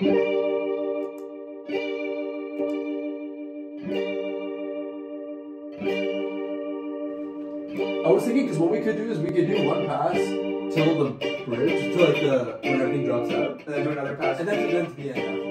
I was thinking because what we could do is we could do one pass till the bridge, till like the when everything drops out, And then do another pass. and then to, then to the end.